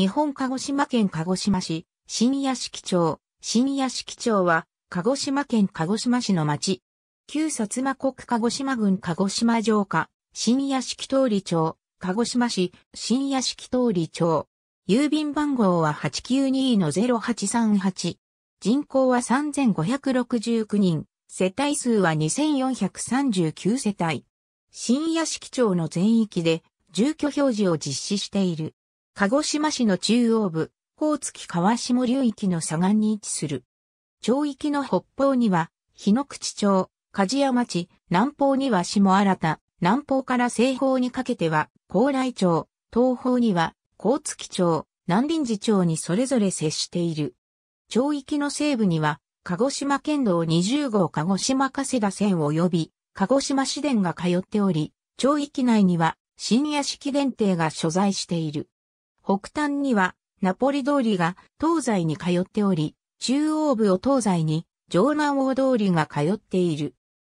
日本鹿児島県鹿児島市、新屋敷町。新屋敷町は、鹿児島県鹿児島市の町。旧薩摩国鹿児島郡鹿児島城下、新屋敷通り町、鹿児島市、新屋敷通り町。郵便番号は892-0838。人口は3569人。世帯数は2439世帯。新屋敷町の全域で住居表示を実施している。鹿児島市の中央部、高月川下流域の左岸に位置する。町域の北方には、日野口町、梶屋町、南方には下新田、南方から西方にかけては、高麗町、東方には、高月町、南林寺町にそれぞれ接している。町域の西部には、鹿児島県道20号鹿児島加世田線及び、鹿児島市電が通っており、町域内には、新屋敷電停が所在している。北端には、ナポリ通りが東西に通っており、中央部を東西に、城南大通りが通っている。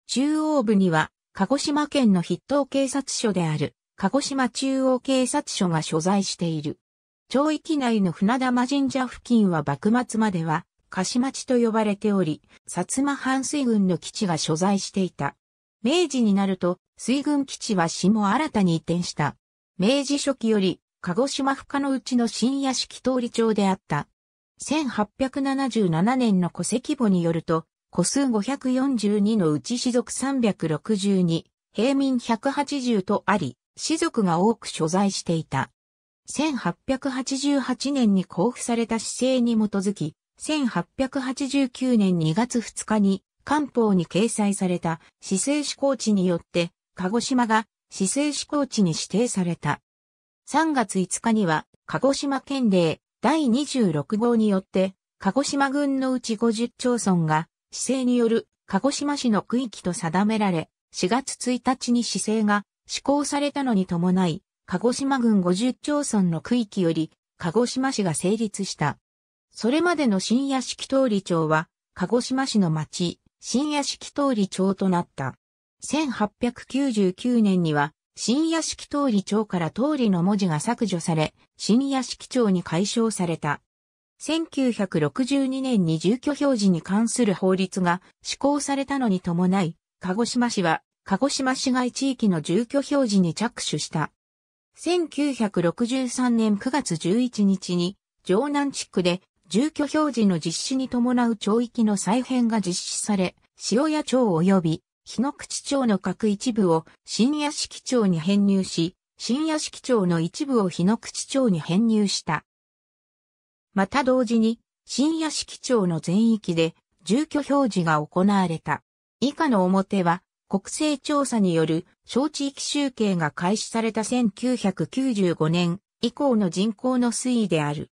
中央部には、鹿児島県の筆頭警察署である、鹿児島中央警察署が所在している。町域内の船玉神社付近は幕末までは、鹿島地と呼ばれており、薩摩藩水軍の基地が所在していた。明治になると、水軍基地は下新たに移転した。明治初期より、鹿児島府下のうちの新屋敷通り町であった。1877年の戸籍簿によると、戸数542のうち士族362、平民180とあり、士族が多く所在していた。1888年に交付された市政に基づき、1889年2月2日に官報に掲載された市政施行地によって、鹿児島が市政施行地に指定された。3月5日には、鹿児島県令第26号によって、鹿児島郡のうち50町村が、市政による鹿児島市の区域と定められ、4月1日に市政が施行されたのに伴い、鹿児島郡50町村の区域より、鹿児島市が成立した。それまでの新屋敷通り町は、鹿児島市の町、新屋敷通り町となった。1899年には、新屋敷通り町から通りの文字が削除され、新屋敷町に解消された。1962年に住居表示に関する法律が施行されたのに伴い、鹿児島市は鹿児島市街地域の住居表示に着手した。1963年9月11日に、城南地区で住居表示の実施に伴う町域の再編が実施され、塩谷町及び日野口町の各一部を新屋敷町に編入し、新屋敷町の一部を日野口町に編入した。また同時に、新屋敷町の全域で住居表示が行われた。以下の表は、国勢調査による小地域集計が開始された1995年以降の人口の推移である。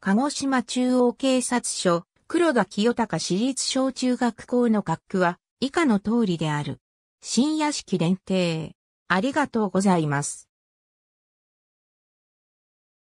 鹿児島中央警察署、黒田清隆市立小中学校の学区は以下の通りである。新屋敷連定。ありがとうございます。